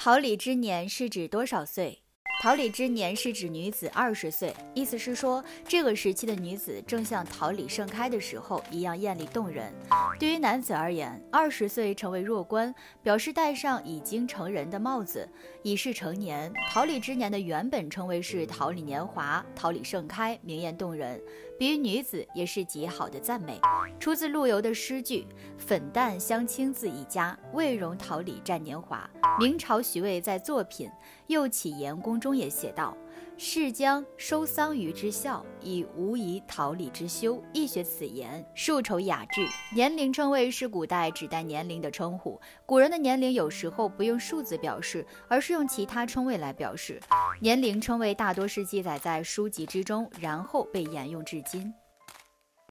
桃李之年是指多少岁？桃李之年是指女子二十岁，意思是说这个时期的女子正像桃李盛开的时候一样艳丽动人。对于男子而言，二十岁成为弱冠，表示戴上已经成人的帽子，已是成年。桃李之年的原本称谓是桃李年华，桃李盛开，明艳动人，比喻女子也是极好的赞美。出自陆游的诗句：“粉淡香清自一家，未容桃李占年华。”明朝徐渭在作品《又起言公》中也写道：“是将收桑榆之效，以无疑桃李之羞。”亦学此言，数筹雅致。年龄称谓是古代指代年龄的称呼，古人的年龄有时候不用数字表示，而是用其他称谓来表示。年龄称谓大多是记载在书籍之中，然后被沿用至今。